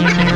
Yeah.